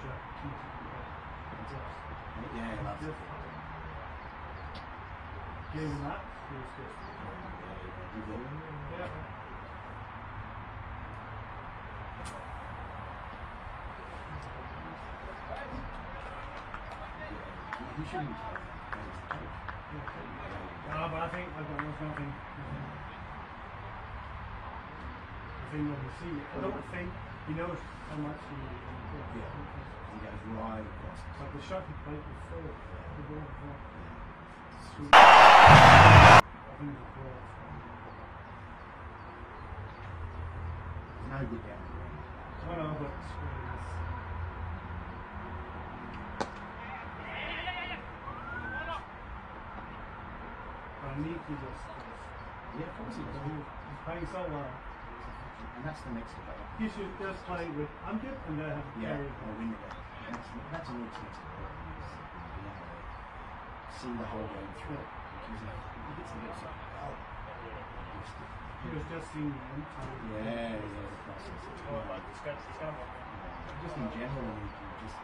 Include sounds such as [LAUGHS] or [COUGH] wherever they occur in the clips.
Yeah. Game. He shouldn't but I think I don't know nothing. I think we see I don't think he knows how much he. Yeah. He goes right across. But the shot he played before, the ball before, Yeah. sweet. I think the ball. He's no good down the ground. I know, but it's really nice. But I need to just. Yeah, of course he does. He's playing so well. And that's the next debate. He should just play with I'm and then have to Yeah, carry. or win the game. That's, that's all it's next debate. is being able to See the whole game through. Because if he gets the ball so well, it's He was just seeing the end time. yeah, yeah, the process. Oh, like it's got, it's got. Yeah, Just in general, you can just.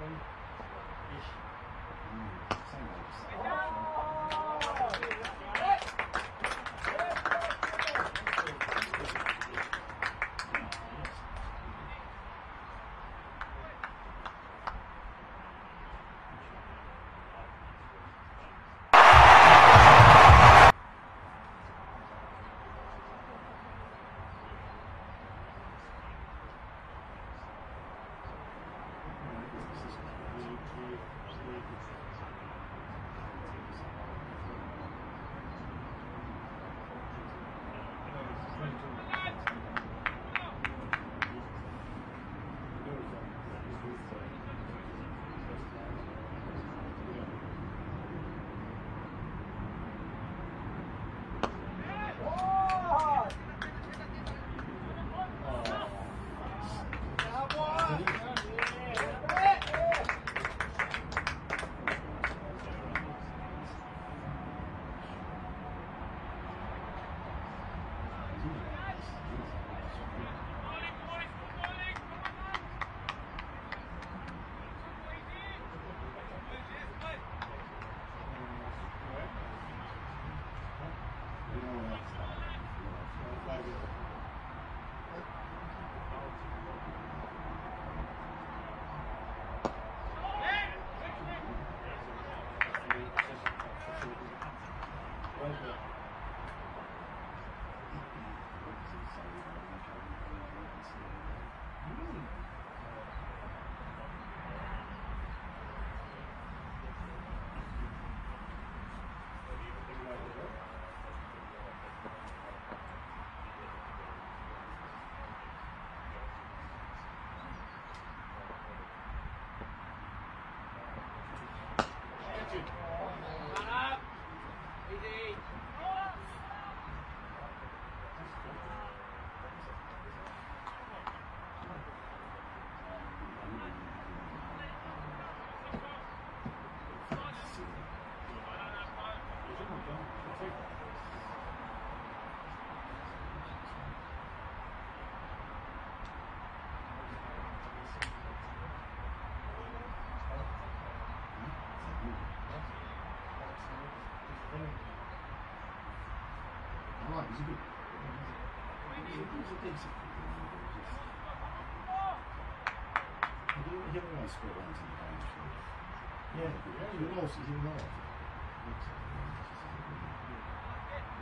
Mm, He didn't, he didn't really score runs in the game. Yeah. He lost, he's in love. It's too dark.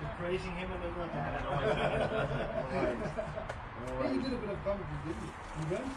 Just praising him and then not Always. Hey, you did a bit of comedy, didn't you? You went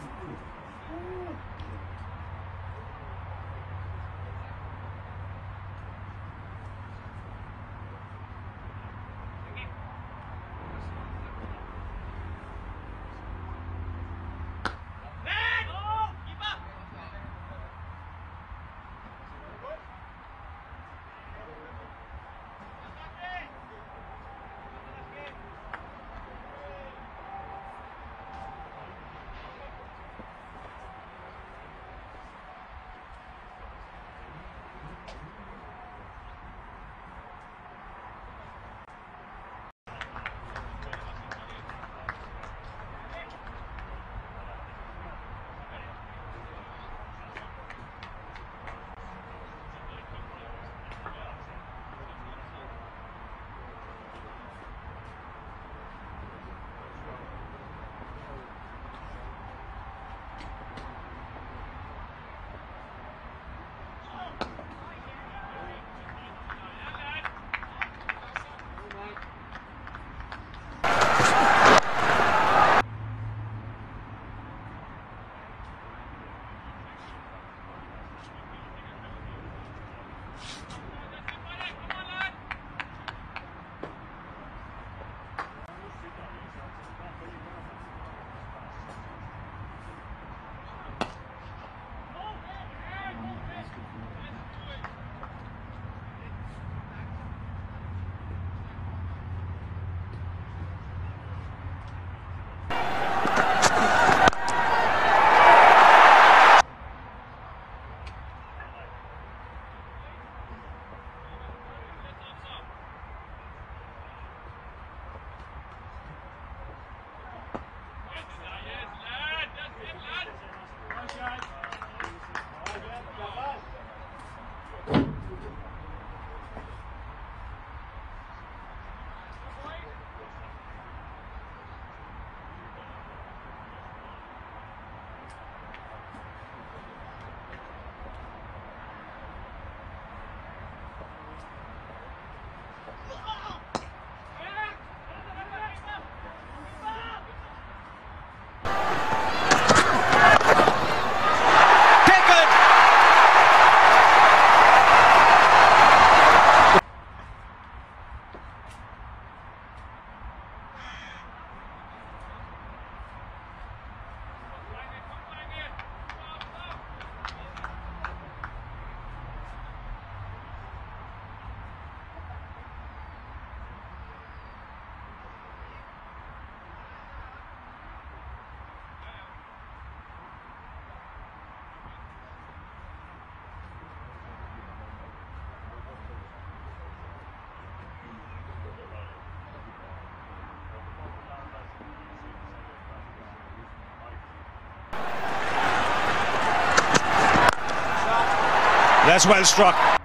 That's well struck.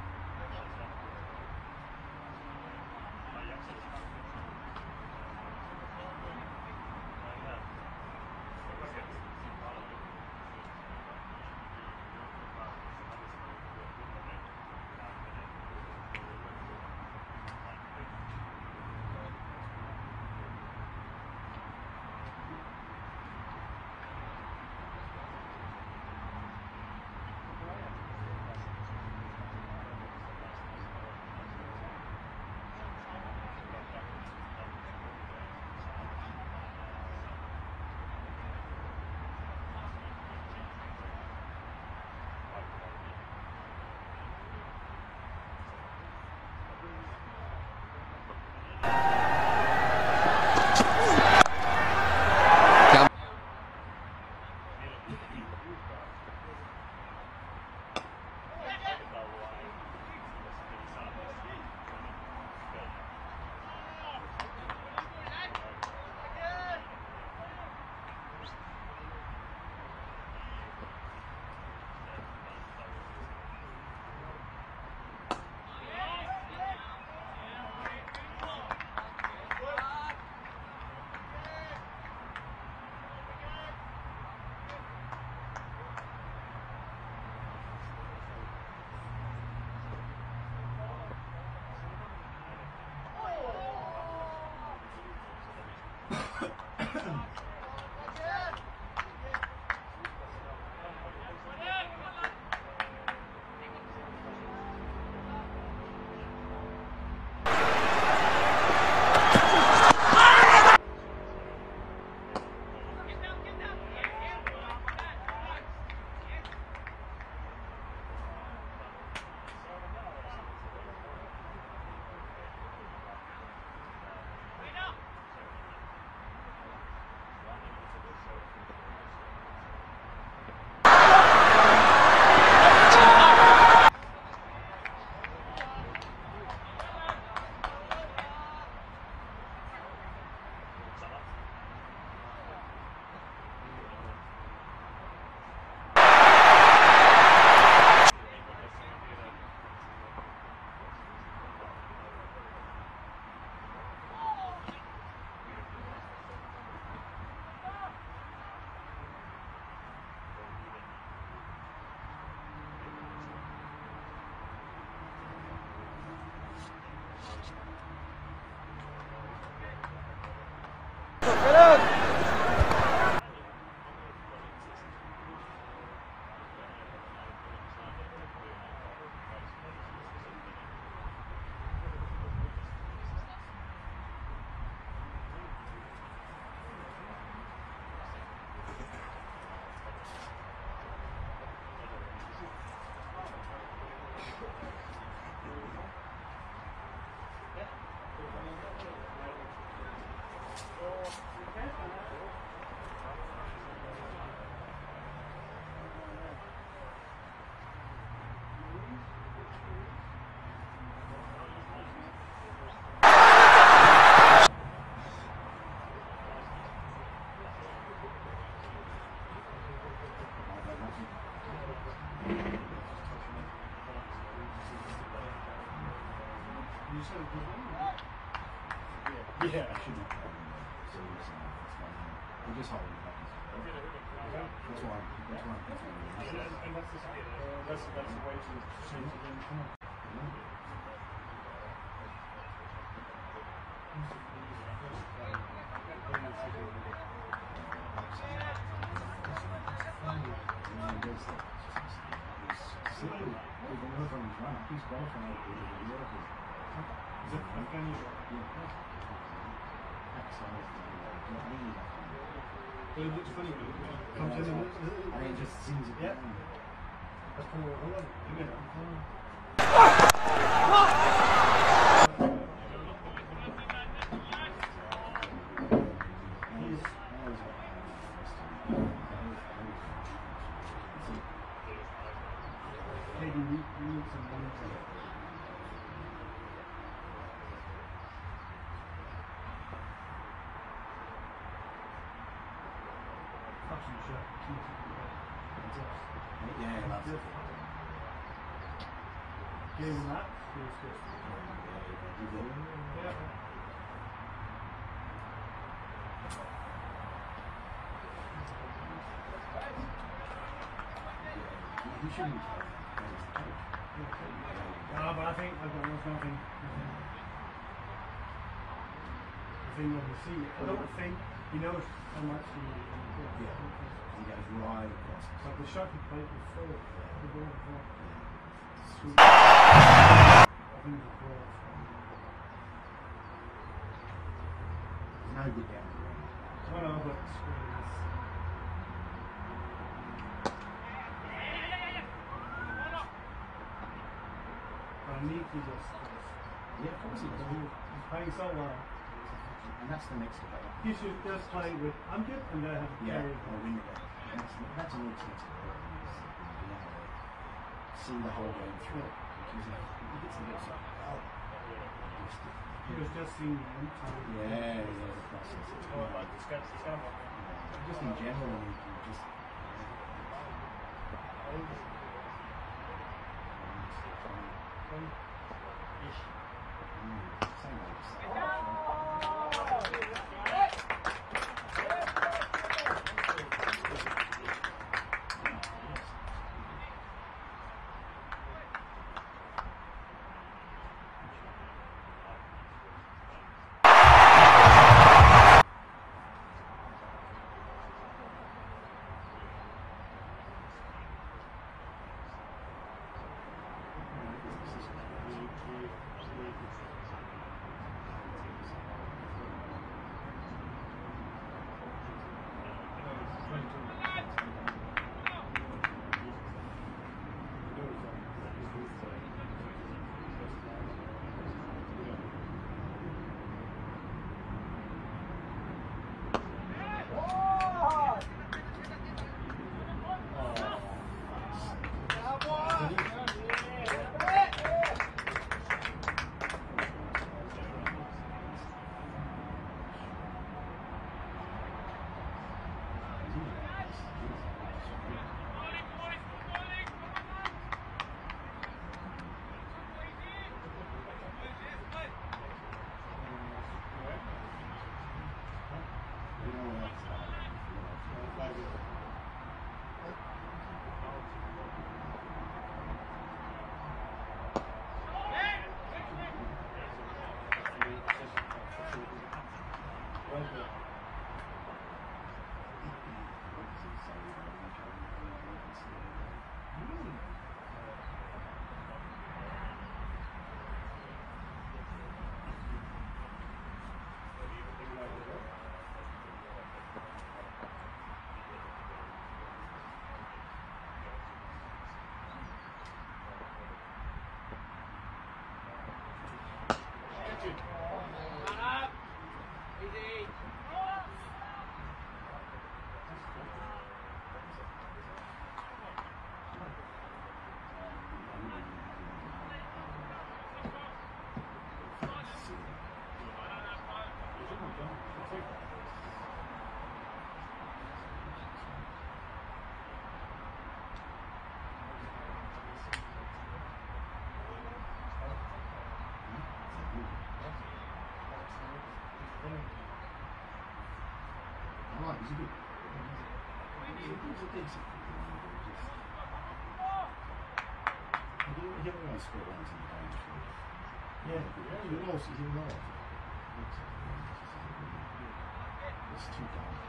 Yeah, I shouldn't have told him that. So he's, uh, that's fine. We're just holding back. That's why. That's why. That's why. And that's, that's, the, that's, that's the way to change the game. Come on. He's qualified with the. Is it Afghanistan? But it looks funny when it comes in and looks. I mean, it just seems a bit. Yeah. That's probably what I want. It? Hey, you need, you need some money to Fucking shit. Keep it. Yeah, that's it. Game that feels good. Yeah. He shouldn't. No, but I think I don't know nothing. I think of the sea. I don't think he knows how much he. Yeah. He goes right across. But the shot he played before, the goal before. Sweet. I think the goal. There's no good down the ground. I know, but it's But I need to just. Yeah, of course he does. He's playing so well. And that's the next debate. He should just play with I'm and then have to Yeah, carry. or win the game. That's, that's an ultimate sport. Is be able to see the whole game through. Because if he gets the bit so well, just, He was just seeing the end time. yeah, yeah, the process. Like this guy's this guy one. Yeah. Just in general, you just. He's a good. He's a, he's a decent. He only scored once in the game. so- Yeah. He lost. He's in love. It's too dark.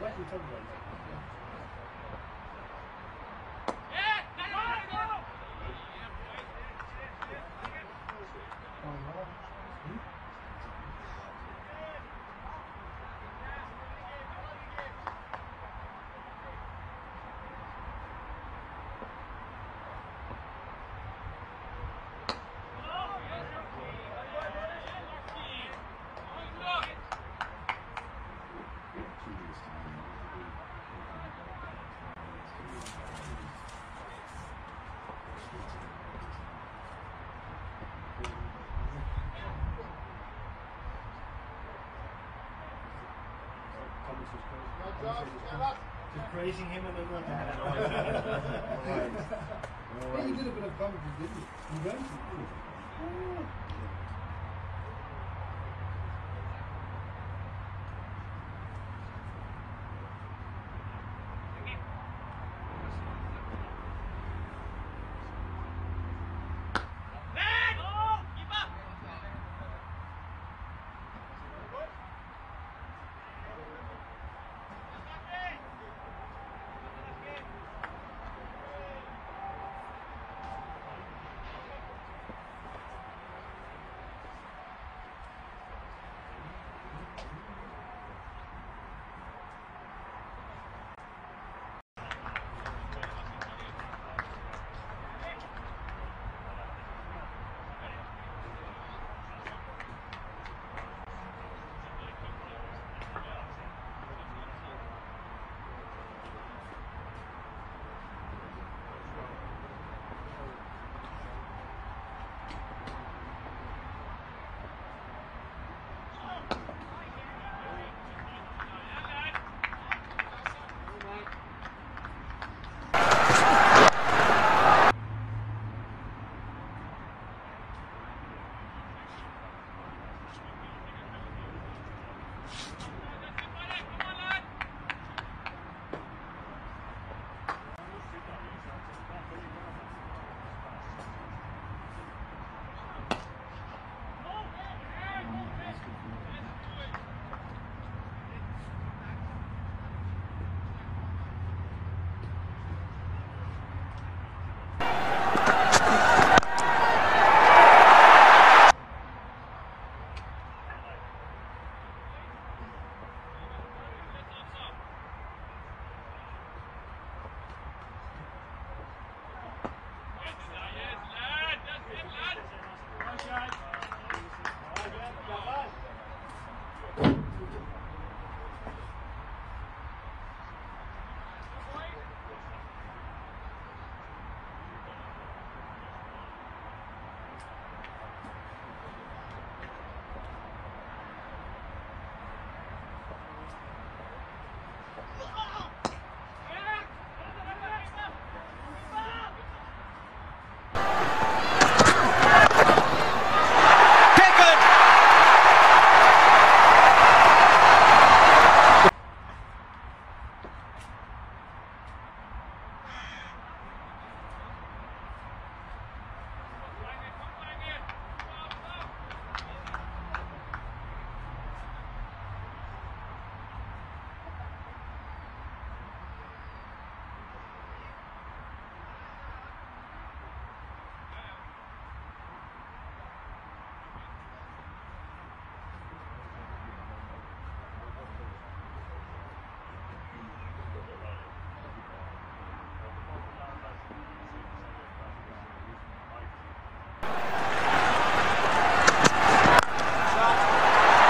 What we talking about? Oh, no. Two years time. Thomas was praising. Just praising him and then nothing. [LAUGHS] Well, [LAUGHS] you did a bit of commentary, didn't you? You went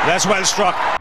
That's well struck.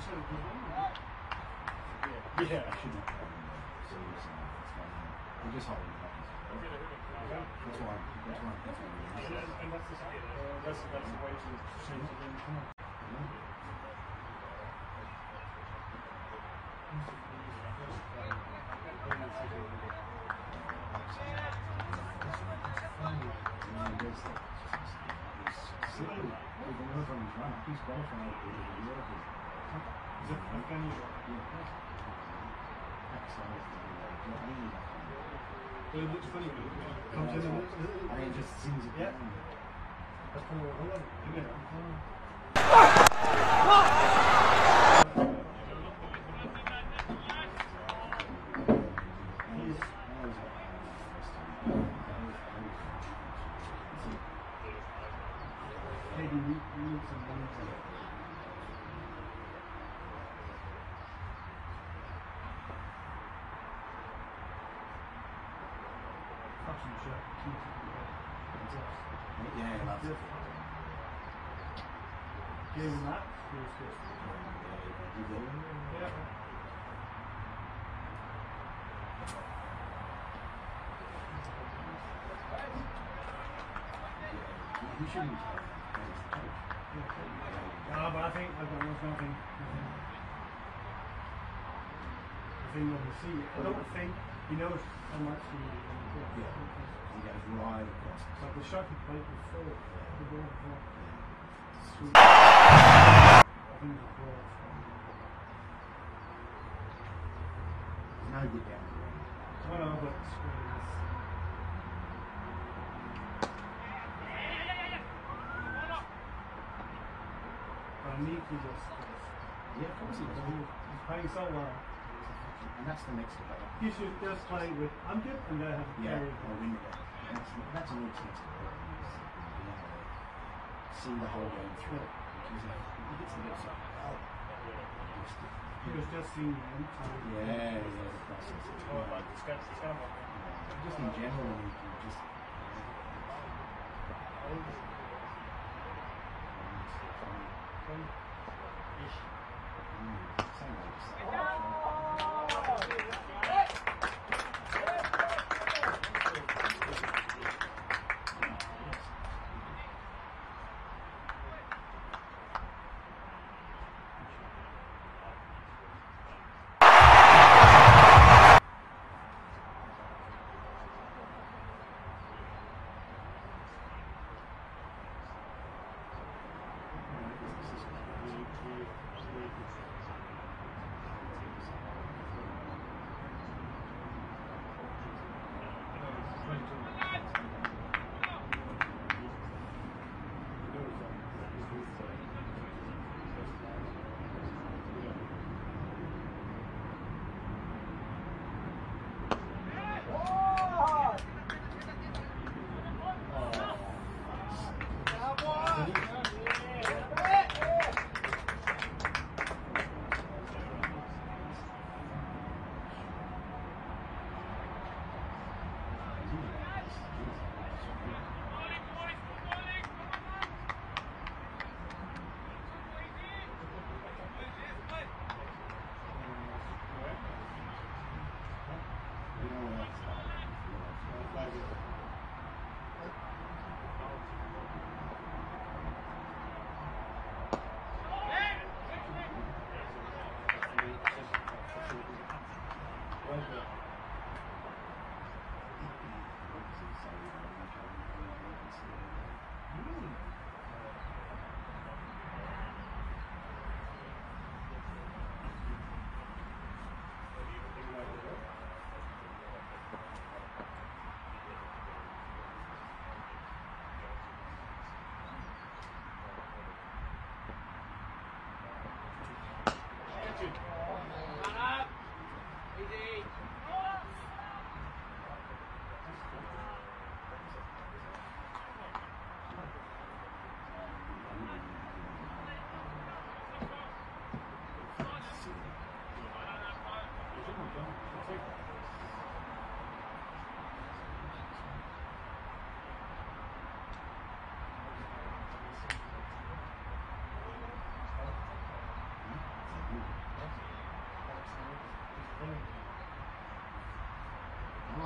Yeah. I. Seriously, that's fine. I'm just holding it. That's why. That's why. That's why. And that's the way to change the game. Come on. He's qualified with the European. Is it Afghanistan? But it looks funny when it comes in and looks. I mean, it just seems a bit. Yeah. That's kind of hold on. Give it. He's. Hey, you need, you need some money to Fucking shit. Keep it. Yeah, that's it. Yeah. He shouldn't but I think I've got nothing. nothing. I think we'll see. I don't think he knows how much he. Yeah. He goes right across. But the shot he played before, the ball before. Sweet. I think the ball. He's no good down the ground. I know, but it's great. But I need to just. Yeah, of course he He's playing so well. And that's the next debate. He should just play with I'm good and then have to Yeah, carry. or win the game. That's, that's all it takes to work. is to able to see the whole game through. Because uh, if he gets the bit so well, just, He was just seeing the end time. yeah, yeah, the process. Oh, like it's got, it's got. Yeah, Just in general, you can just. Same way to say.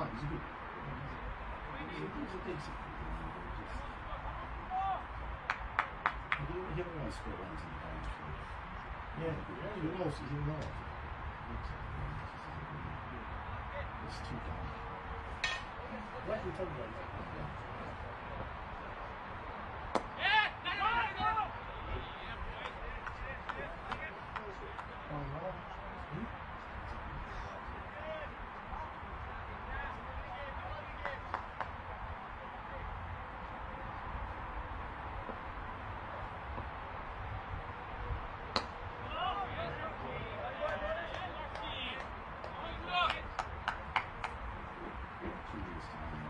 Right. He's good. He's a, he's a decent. He'll, he'll always score runs in the game. Yeah. He was. He's in love. It's too dark. What we talking about? Oh, no. Two years time.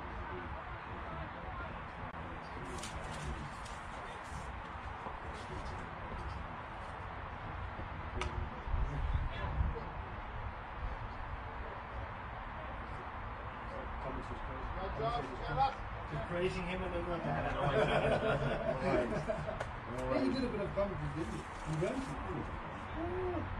Thomas was praising. Just praising him and [LAUGHS] [LAUGHS] then not that. Well, you did a bit of commentary, didn't you? You went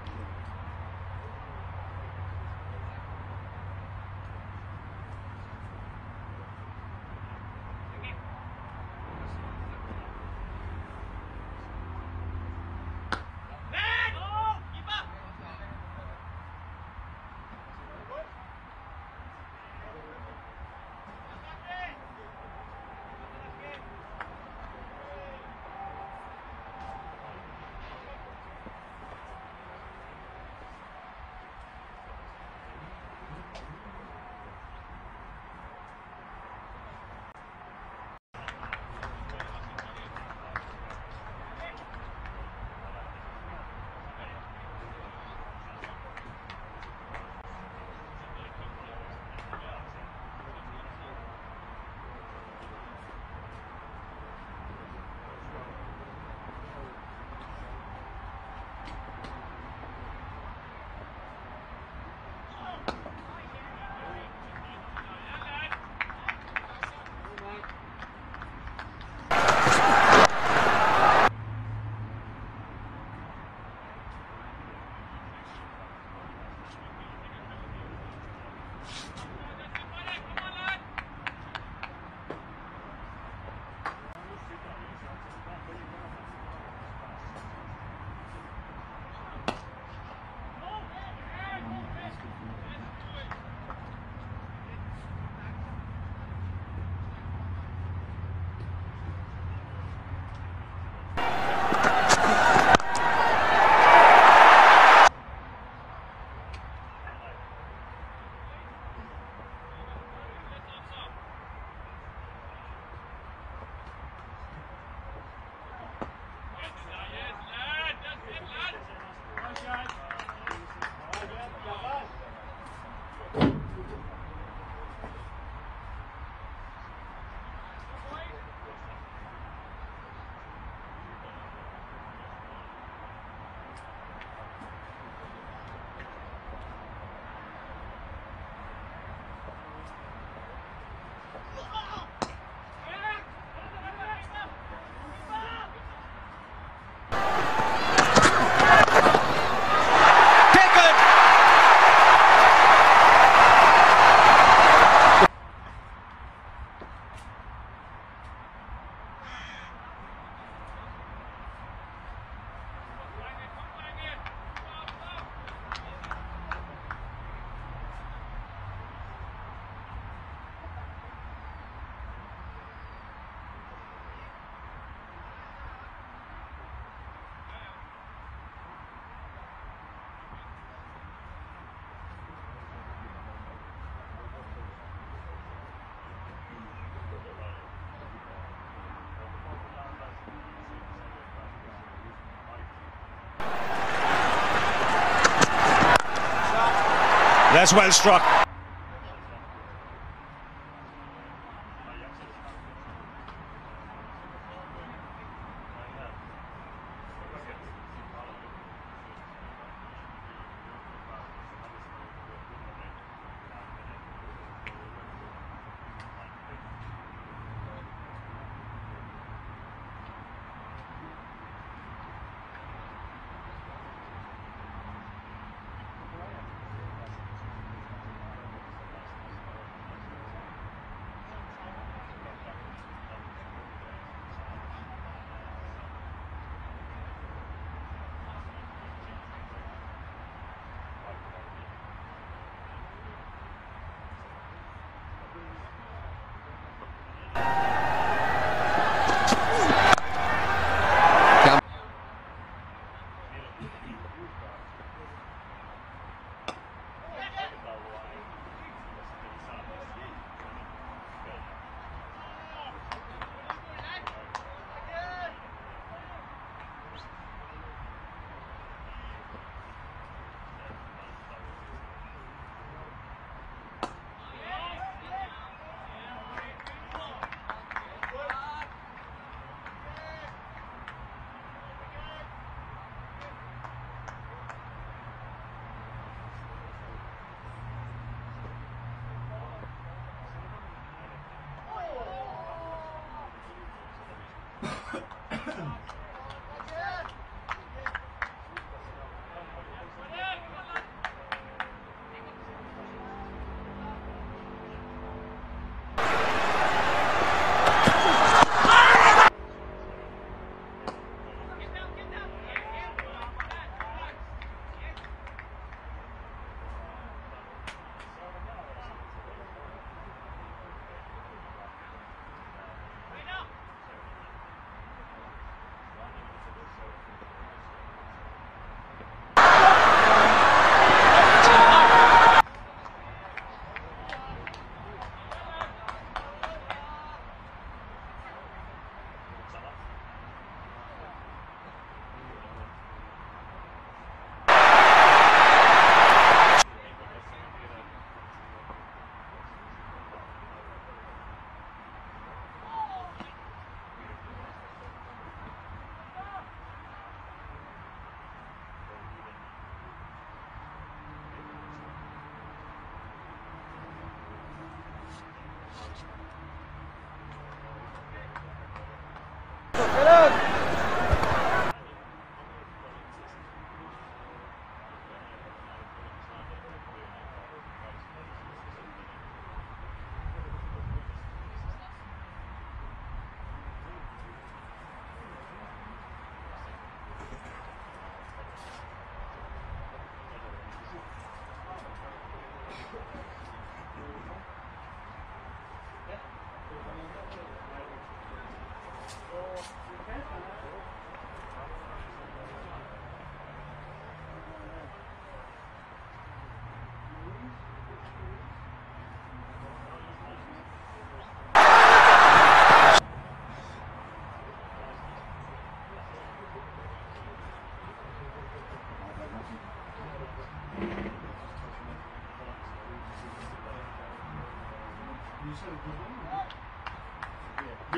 That's well struck.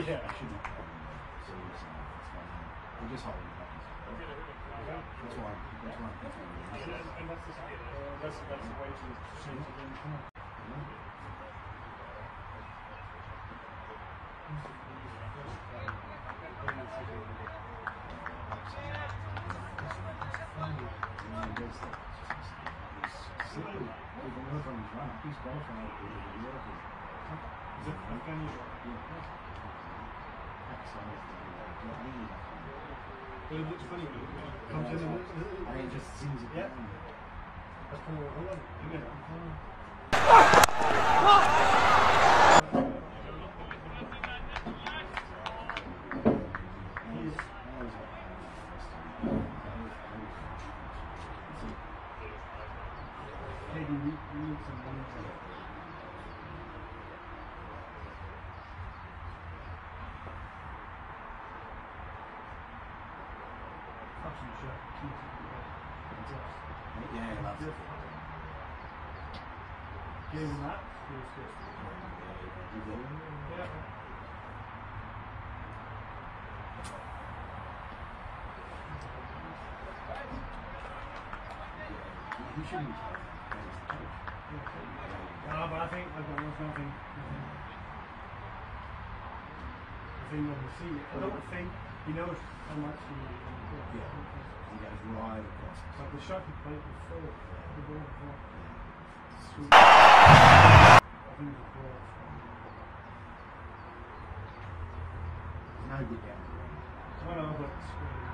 It's fine. I'm just holding it up. That's why. That's why. That's why. And that's the that's that's the way to change the game. Come on. Is it Afghanistan? But it looks funny when it comes in and looks. And it just seems. Yeah. That's kind of what I want. Isn't it? Hey, you need, you need some money for it. Absolutely sure. Keep it. Yeah, that's it. Getting that feels good. Yeah. He shouldn't have. That is the coach. No, but I think I've got know nothing. I think we'll see. I don't think he knows how much he. Yeah. He goes right across. But the shot he played before, the ball before. Sweet. I think the ball. No good down the ground. I know, but it's, uh,